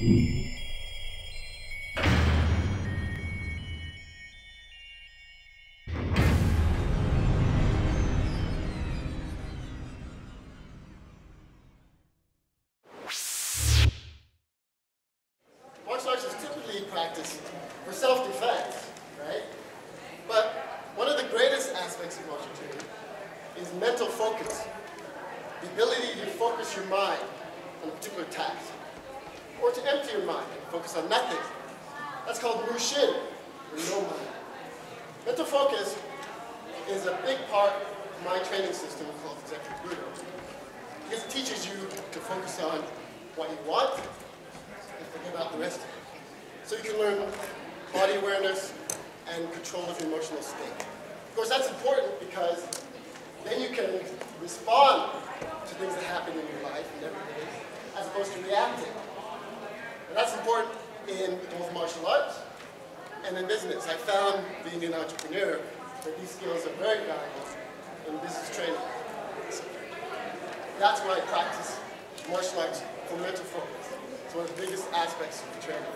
Arts is typically practiced for self-defense, right? But one of the greatest aspects of training is mental focus. The ability to focus your mind on a particular task. Or to empty your mind and focus on nothing. That's called Mushin, or no mind. Mental focus is a big part of my training system called Executive Budo. Because it teaches you to focus on what you want and forget about the rest of it. So you can learn body awareness and control of your emotional state. Of course, that's important because then you can respond to things that happen in your life and every day, as opposed to reacting. And that's important in both martial arts and in business. I found, being an entrepreneur, that these skills are very valuable in business training. That's why I practice martial arts for mental focus. It's one of the biggest aspects of the training.